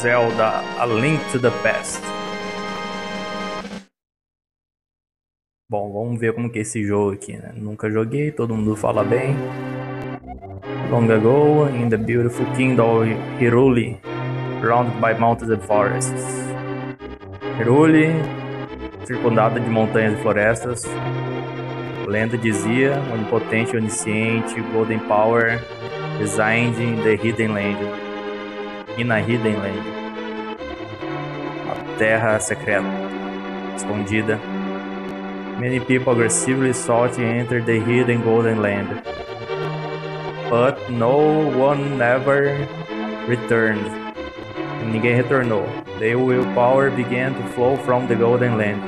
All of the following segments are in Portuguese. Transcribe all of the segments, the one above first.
Zelda A Link to the Past. Bom, vamos ver como que é esse jogo aqui, né? Nunca joguei, todo mundo fala bem. Long ago, in the beautiful kingdom of Hyrule, surrounded by mountains and forests. Hyrule, circundada de montanhas e florestas. Lenda dizia, onipotente, onisciente, Golden Power, resigned in the Hidden Land. In a Hidden Land. Terra secreta, escondida. Many people aggressively sought to enter the hidden Golden Land. But no one ever returned. Ninguém retornou. The willpower began to flow from the Golden Land.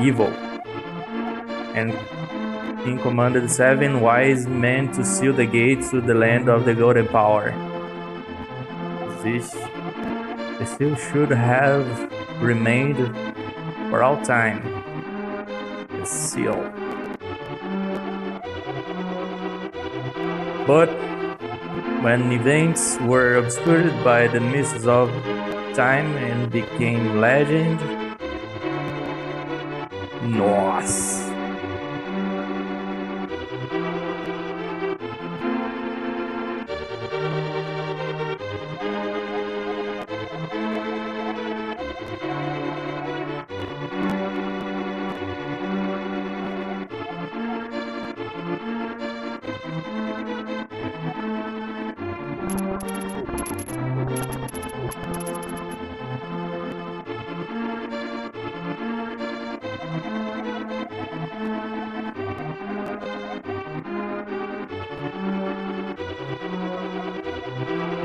Evil. And King commanded seven wise men to seal the gates to the land of the Golden Power. This, this seal should have remained for all time. The seal. But when events were obscured by the mists of time and became legend, nossa.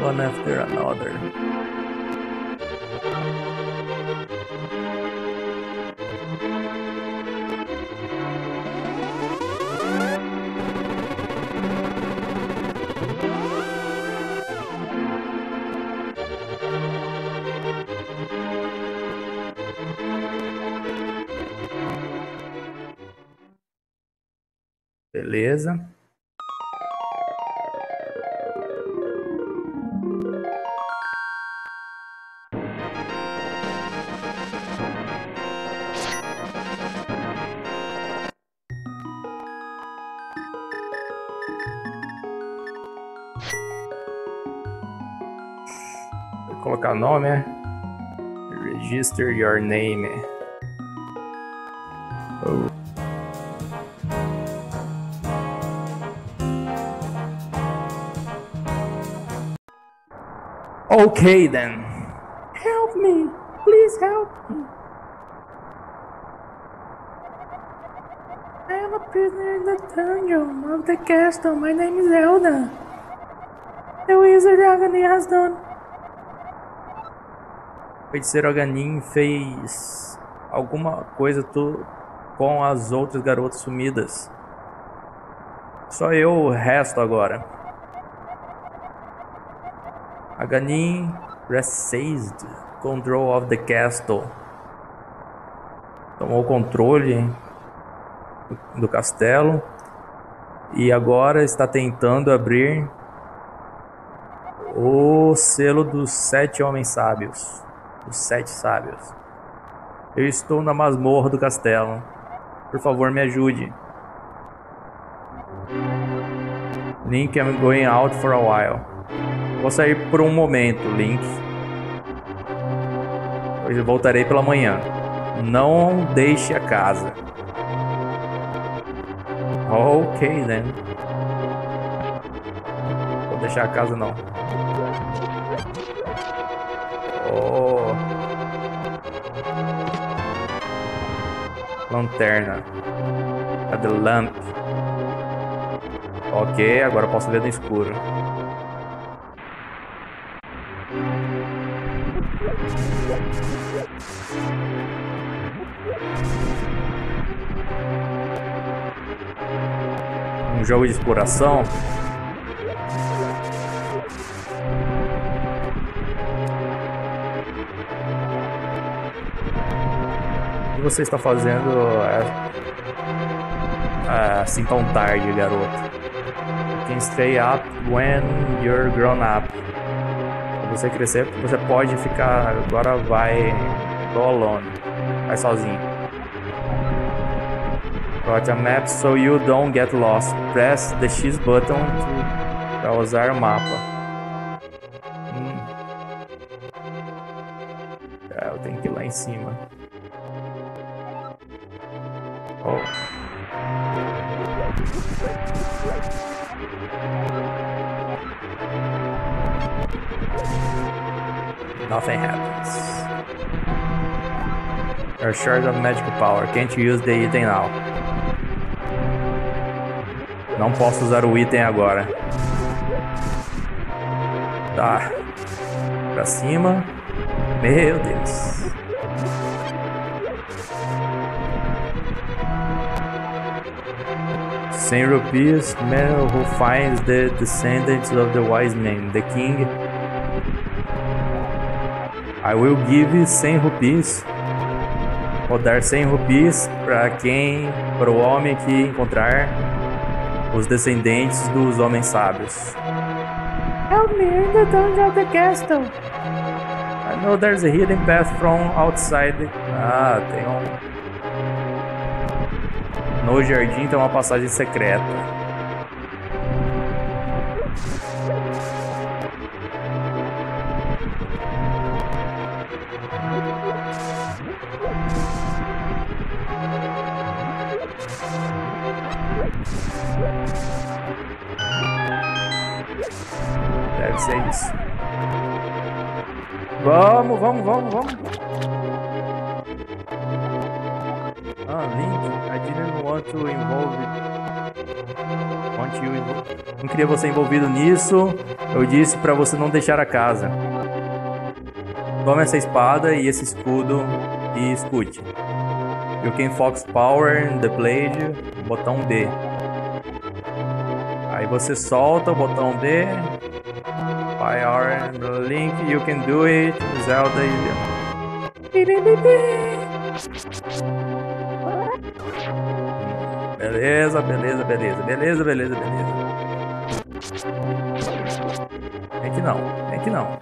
One after another. Register your name. Oh. Okay then. Help me. Please help me. I am a prisoner in the dungeon of the castle. My name is Zelda. The wizard Agony has done. O feiticeiro Aganin fez alguma coisa tu- com as outras garotas sumidas. Só eu resto agora. Aganin seized control of the castle. Tomou o controle do castelo e agora está tentando abrir o selo dos sete homens sábios. Os sete sábios. Eu estou na masmorra do castelo. Por favor, me ajude. Link, I'm going out for a while. Vou sair por um momento, Link. Eu voltarei pela manhã. Não deixe a casa. Ok, then. Vou deixar a casa não. Lanterna. Cadê lamp? Ok, agora posso ver no escuro. Um jogo de exploração. Você está fazendo é- é, assim tão tarde, garoto? You can stay up when you're grown up. você crescer, você pode ficar. Agora vai. Go alone. Vai sozinho. Got a map so you don't get lost. Press the X button para usar o mapa. You're short of magical power. Can't use the item now. Não posso usar o item agora. Tá. Pra cima. Meu Deus. Cem rupees, man who finds the descendants of the wise men, the king. I will give 100 rupees. Vou dar 100 rupees para quem, para o homem que encontrar os descendentes dos homens sábios. Help me in the dungeon of the castle. I know there's a hidden path from outside. Ah, tem um. No jardim tem uma passagem secreta. Queria você envolvido nisso. Eu disse pra você não deixar a casa. Tome essa espada e esse escudo e escute. You can Fox Power the Blade, botão B. Aí você solta o botão B. Fire Link, you can do it. Zelda. Beleza, beleza, beleza, beleza, beleza, beleza. Vem que não, vem que não.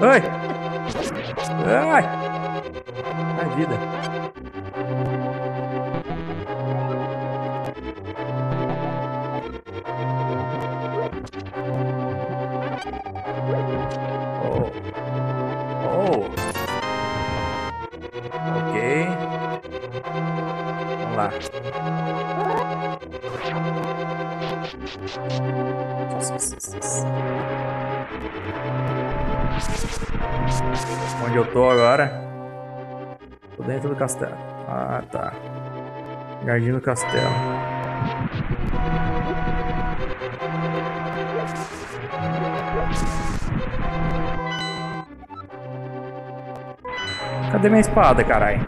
Ai! Ai! Ai, vida. Agora? Tô dentro do castelo. Ah, tá. Jardim do castelo. Cadê minha espada, carai?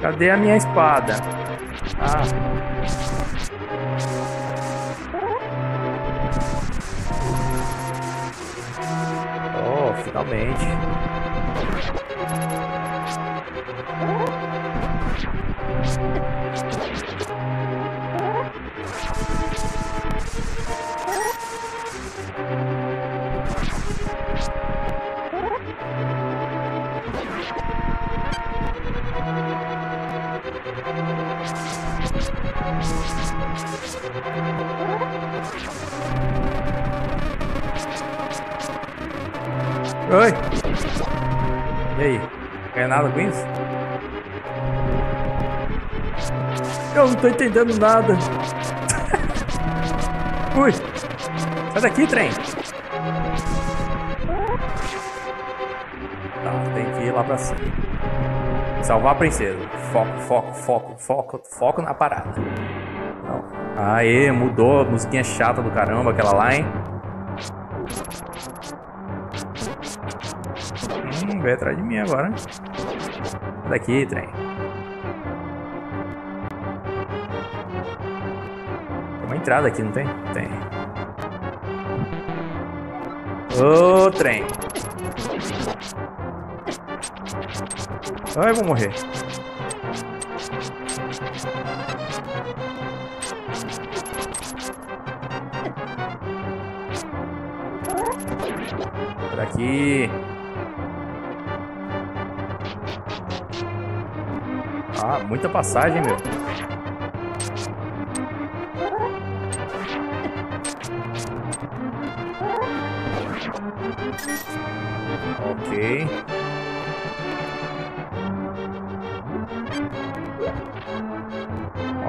Cadê a minha espada? Ah. Oh, finalmente. Oi! E aí? Quer nada com isso? Eu não tô entendendo nada. Ui! Sai daqui, trem! Tá, tem que ir lá pra cima. Salvar a princesa. Foco, foco, foco, foco, foco na parada. Não. Aê, mudou. Musiquinha chata do caramba, aquela lá, hein? Hum, veio atrás de mim agora. Sai daqui, trem. Entrada aqui, não tem? Tem. Ô, trem. Ai, vou morrer. Por aqui. Ah, muita passagem, meu. Ok.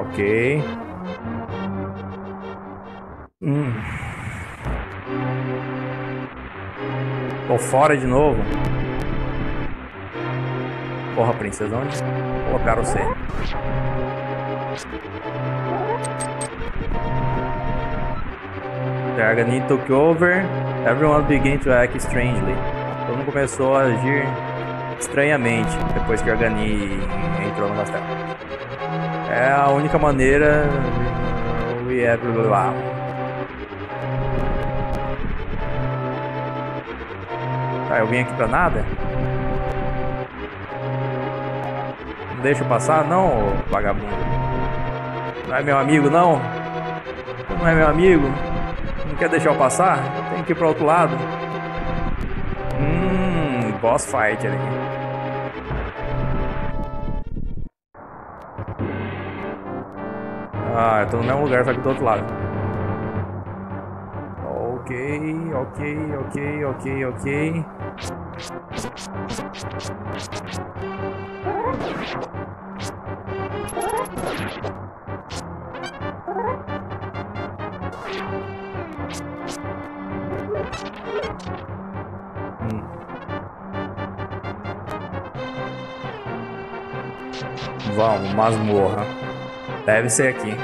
Ok. Hum. Tô fora de novo. Porra, princesa, onde colocaram você? Aghanim took over. Everyone began to act strangely. Todo mundo começou a agir estranhamente depois que Organi entrou no castelo. É a única maneira. We have lá. Tá, eu vim aqui pra nada? Não deixa eu passar, não, vagabundo. Não é meu amigo, não? Não é meu amigo? Quer deixar eu passar? Tem que ir pro outro lado. Hum, boss fight ali. Ah, eu tô no mesmo lugar, só que do outro lado. Ok, ok, ok, ok, ok. Vamos, masmorra. Deve ser aqui.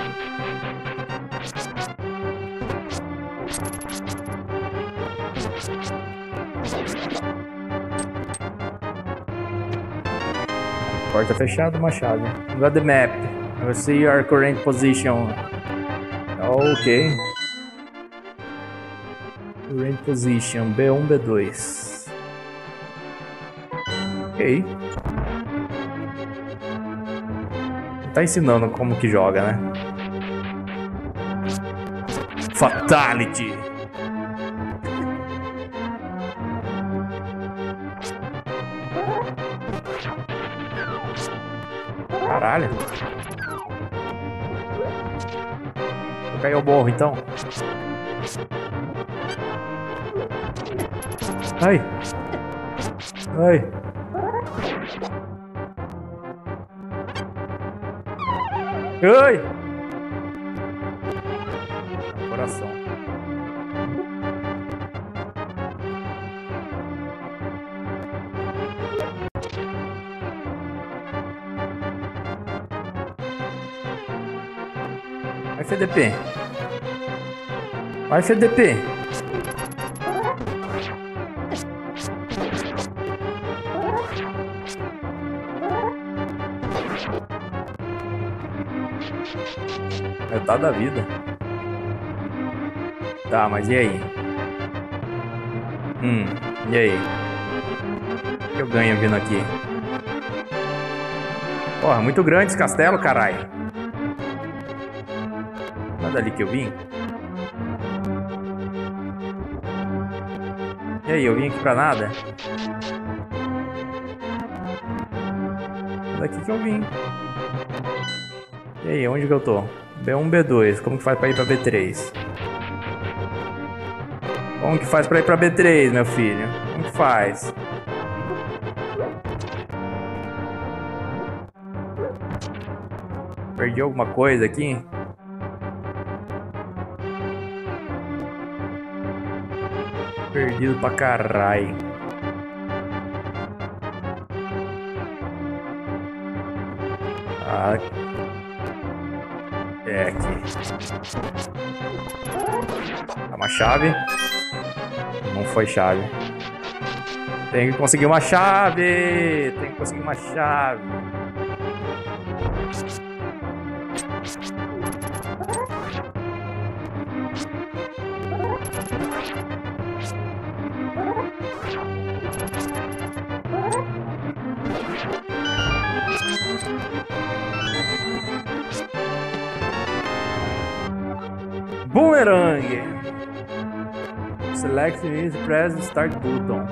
Porta fechada, uma chave. Got the map. I see your current position. Ok. Current position. B1, B2. Ok. Tá ensinando como que joga, né? Fatality. Caralho. Vou cair o morro então. Ai. Ai. Ai. Coração. Vai FDP. Vai FDP. Metade da vida. Tá, mas e aí? Hum, e aí? O que eu ganho vindo aqui? Porra, muito grande esse castelo, caralho. Não é dali que eu vim? E aí, eu vim aqui pra nada? É daqui que eu vim. E aí, onde que eu tô? B1, B2. Como que faz pra ir pra B3? Como que faz pra ir pra B3, meu filho? Como que faz? Perdi alguma coisa aqui? Perdido pra caralho. Ah, é aqui. É uma chave. Não foi chave. Tem que conseguir uma chave. Tem que conseguir uma chave. Boomerang. Select is press start button.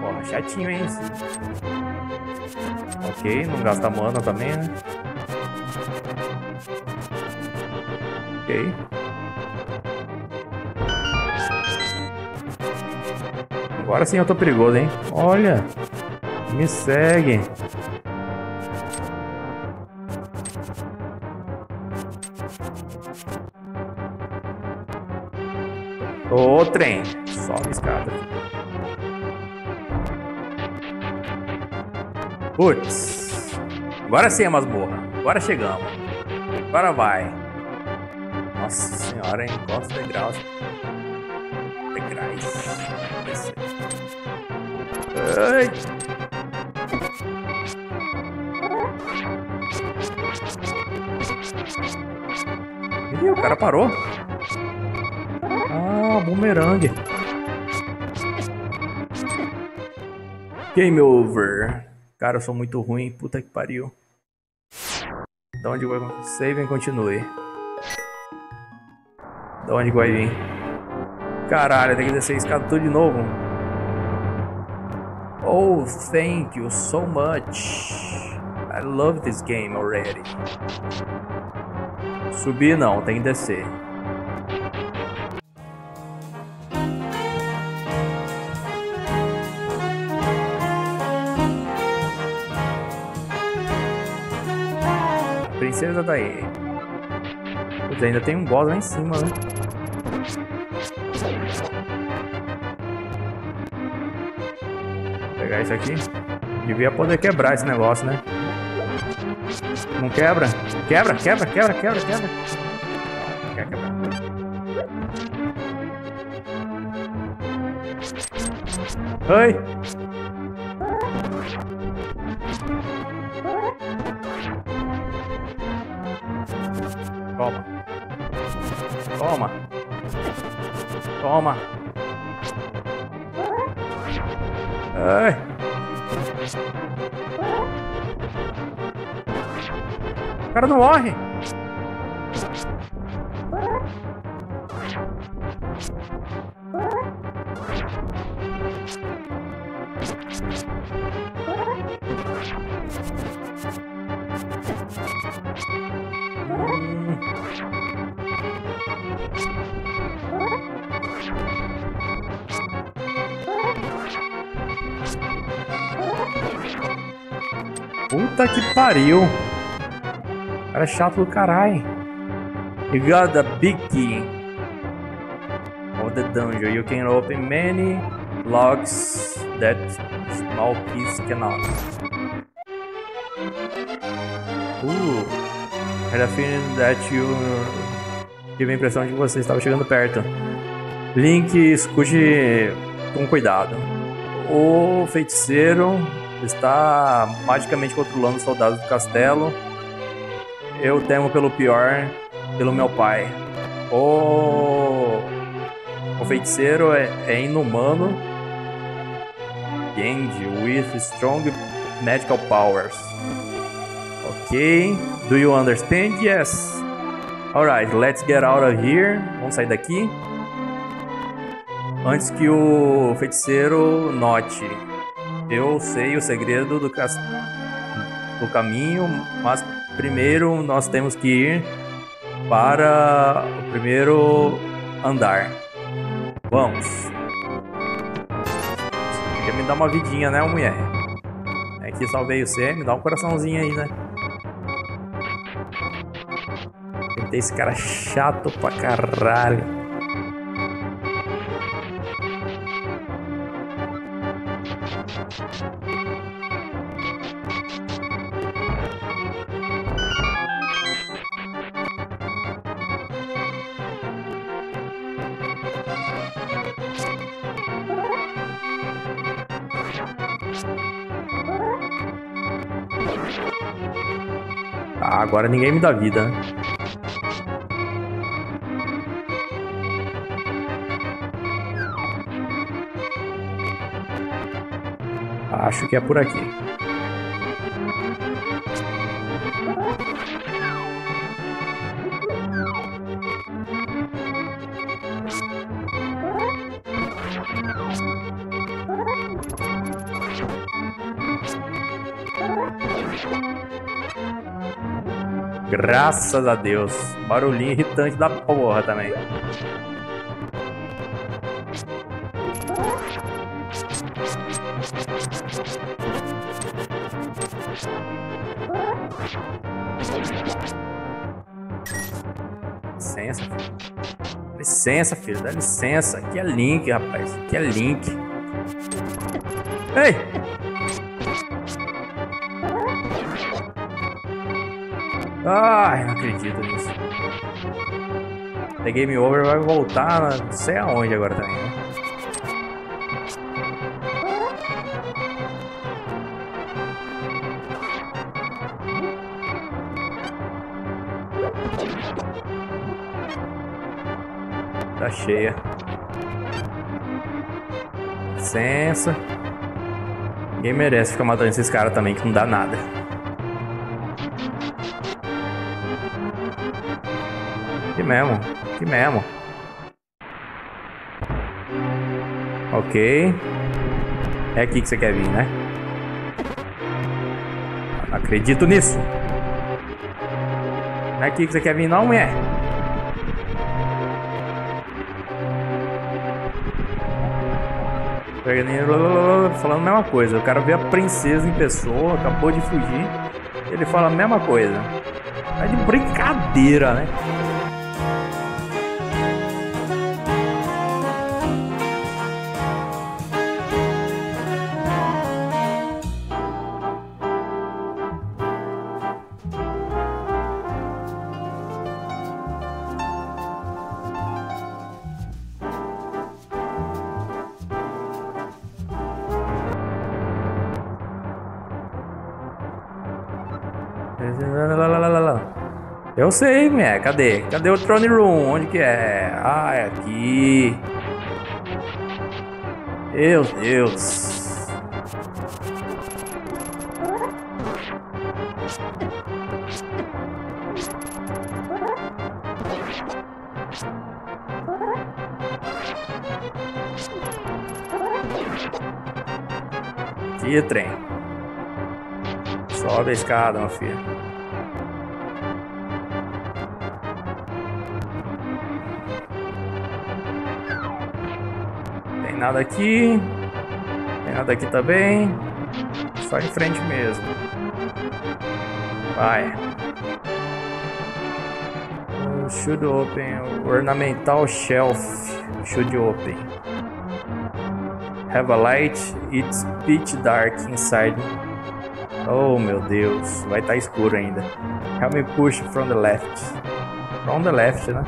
Porra, chatinho, hein? Ok, não gasta mana também, né? Ok. Agora sim eu tô perigoso, hein? Olha! Me segue! Ô trem, sobe escada. Putz, agora sim é masmorra. Agora chegamos. Agora vai. Nossa senhora, hein? Quantos degraus. Degraus. Ai. Ih, o cara parou. Ah, bumerangue. Game over. Cara, eu sou muito ruim. Puta que pariu. Da onde vai... Save e continue. Da onde vai vir? Caralho, tem que descer escada tudo de novo. Oh, thank you so much. I love this game already. Subir não, tem que descer. Princesa daí. Putz, ainda tem um boss lá em cima, né? Vou pegar isso aqui. Devia poder quebrar esse negócio, né? Não quebra? Quebra, quebra, quebra, quebra, quebra. Quer quebrar. Oi! Toma. Toma. Toma. Ai. O cara não morre. Puta que pariu. Cara chato do caralho. You got the big key of the dungeon. You can open many locks that small keys cannot. Uh, had a feeling that you... Tive a impressão de que você estava chegando perto. Link, escute com cuidado. O feiticeiro está magicamente controlando os soldados do castelo. Eu temo pelo pior, pelo meu pai. O, o feiticeiro é, é inumano. Genji with strong magical powers. Ok. Do you understand? Yes. Alright, let's get out of here. Vamos sair daqui. Antes que o feiticeiro note. Eu sei o segredo do, cas... do caminho, mas primeiro nós temos que ir para o primeiro andar. Vamos. Quer me dar uma vidinha, né, mulher? É que salvei você, me dá um coraçãozinho aí, né? Tem esse cara chato pra caralho. Agora ninguém me dá vida? Acho que é por aqui. Graças a Deus. Barulhinho irritante da porra também. Licença. Licença, filho. Dá licença. Aqui é link, rapaz. Aqui é link. Ei! Acredito nisso. The Game Over vai voltar não sei aonde agora também, né? Tá cheia. Licença. Ninguém merece ficar matando esses caras também, que não dá nada. Mesmo, que mesmo. Ok. É aqui que você quer vir, né? Acredito nisso. Não é aqui que você quer vir não, mulher? Falando a mesma coisa. O cara vê a princesa em pessoa, acabou de fugir. Ele fala a mesma coisa. É de brincadeira, né? Eu sei, né? Cadê? Cadê o Throne Room? Onde que é? Ah, é aqui. Meu Deus. Que trem. Sobe a escada, meu filho. Nada aqui. Tem nada aqui também. Só em frente mesmo. Vai. Should open. Ornamental shelf. Should open. Have a light. It's pitch dark inside. Oh meu Deus. Vai estar tá escuro ainda. Help me push from the left. From the left, né?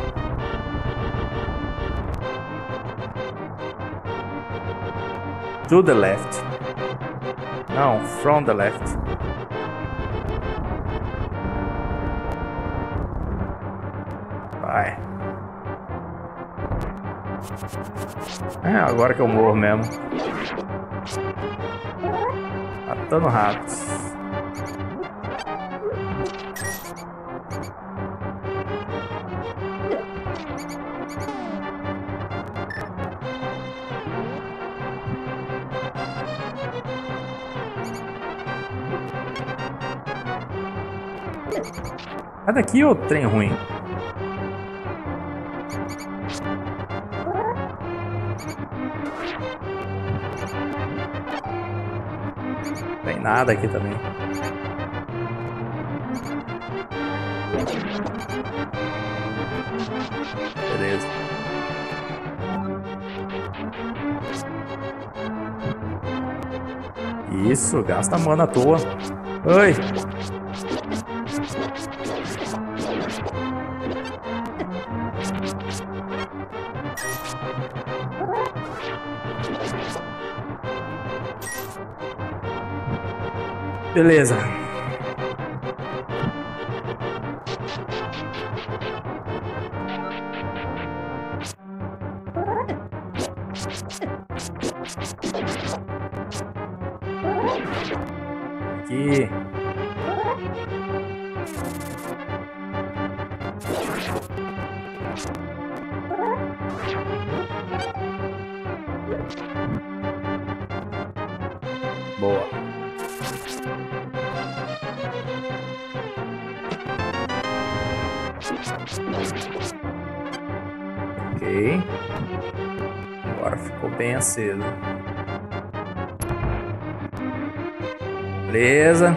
To the left. Não, from the left. Vai. É, agora que eu morro mesmo. Matando ratos. É daqui ou trem ruim? Tem nada aqui também. Beleza. Isso, gasta mana à toa. Oi! Beleza. Aqui. Boa. Ok. Agora ficou bem aceso. Beleza.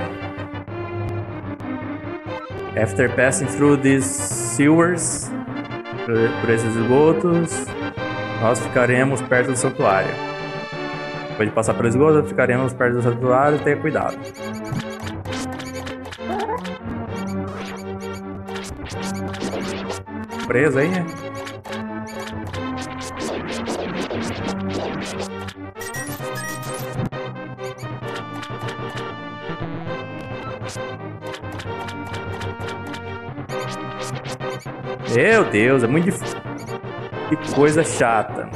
After passing through these sewers, por esses esgotos, nós ficaremos perto do santuário. Depois de passar pelo esgoto, ficaremos perto do santuário, tenha cuidado. Preso aí, né? Meu Deus, é muito difícil. Que coisa chata.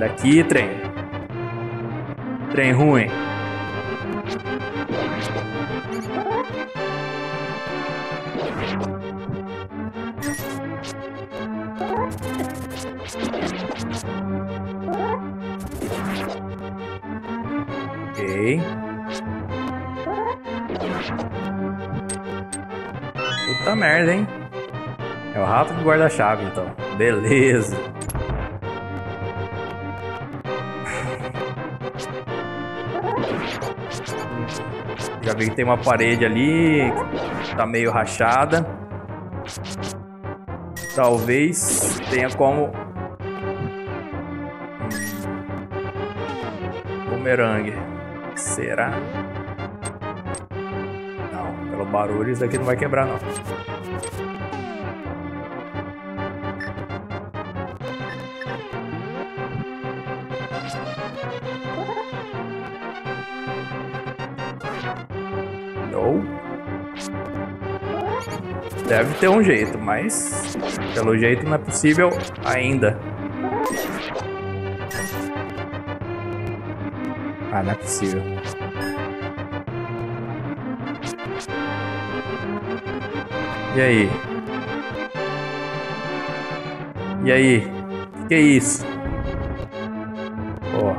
Daqui, trem. Trem ruim. Ok. Puta merda, hein? É o rato que guarda a chave, então. Beleza. Já vi que tem uma parede ali, tá meio rachada. Talvez tenha como... Bumerangue. Será? Não, pelo barulho isso daqui não vai quebrar não. Deve ter um jeito, mas pelo jeito não é possível ainda. Ah, não é possível. E aí? E aí? Que é isso? Ó.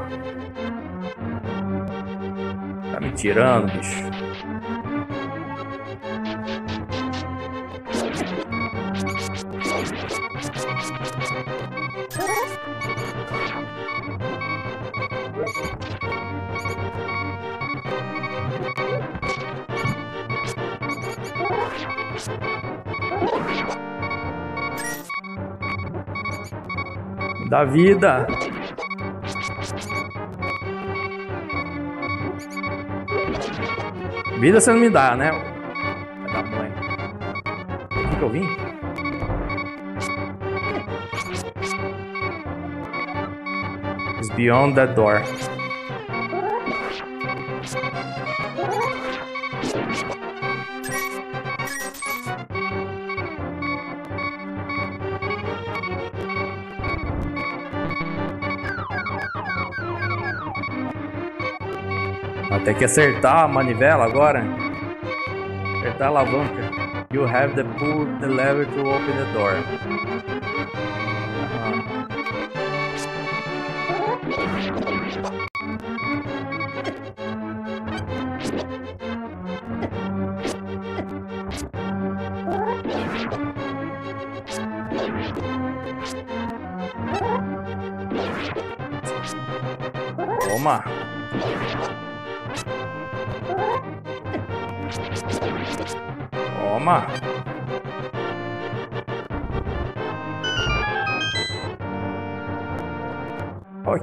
Tá me tirando, bicho. Da vida. Vida você não me dá, né? Da mãe. O que eu vim? It's beyond that door. Ter que acertar a manivela agora. Acertar a alavanca. You have to pull the lever to open the door.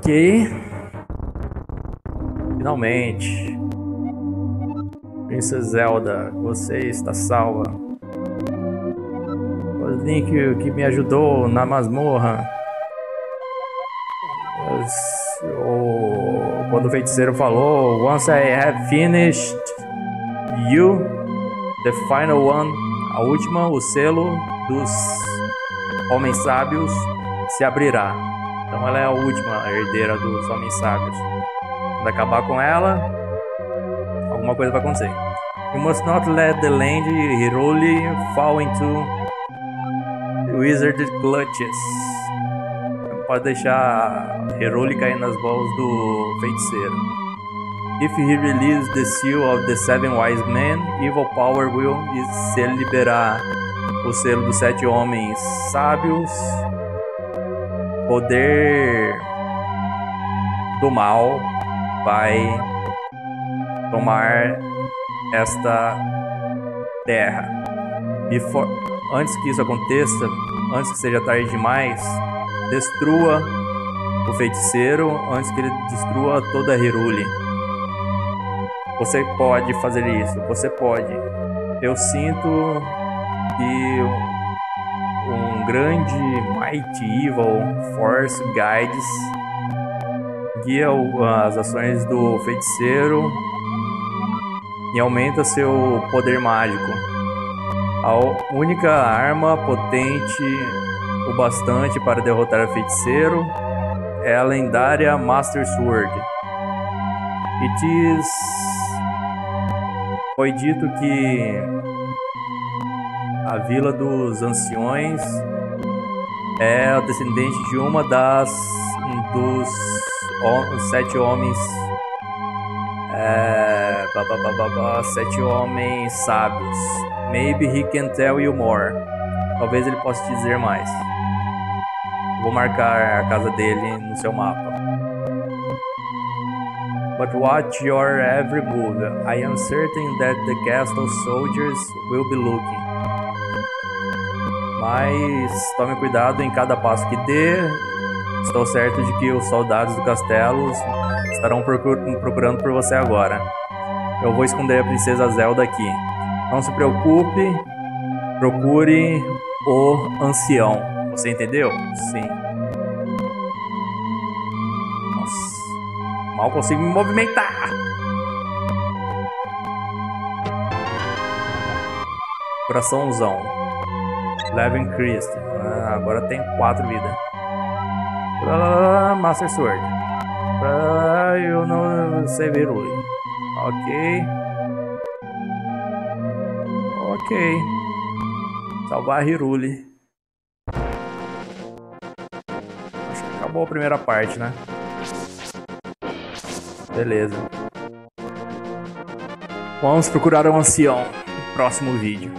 Ok. Finalmente. Princesa Zelda, você está salva. O Link que me ajudou na masmorra quando o feiticeiro falou, Once I have finished you, the final one, a última, o selo dos homens sábios se abrirá. Então ela é a última herdeira dos homens sábios. Quando acabar com ela, alguma coisa vai acontecer. You must not let the land Hiruli fall into wizard clutches. Não pode deixar Hiruli cair nas mãos do feiticeiro. If he releases the seal of the seven wise men, evil power will. Se liberar o selo dos sete homens sábios, poder do mal vai tomar esta terra. Before, antes que isso aconteça, antes que seja tarde demais, destrua o feiticeiro antes que ele destrua toda a Hiruli. Você pode fazer isso, você pode. Eu sinto que grande Mighty Evil Force Guides guia as ações do feiticeiro e aumenta seu poder mágico. A única arma potente o bastante para derrotar o feiticeiro é a lendária Master Sword. It is... Foi dito que a Vila dos Anciões é a descendente de uma das dos sete homens é, sete homens sábios. Maybe he can tell you more. Talvez ele possa te dizer mais. Vou marcar a casa dele no seu mapa. But watch your every move. I am certain that the castle soldiers will be looking. Mas tome cuidado em cada passo que dê. Estou certo de que os soldados do castelo estarão procurando por você agora. Eu vou esconder a princesa Zelda aqui. Não se preocupe, procure o ancião. Você entendeu? Sim. Nossa. Mal consigo me movimentar. Coraçãozão. Level increased. Ah, agora tem 4 vidas. Master Sword. Eu não sei hoje. Ok. Ok. Salvar Hiruli. Acho que acabou a primeira parte, né? Beleza. Vamos procurar um ancião no próximo vídeo.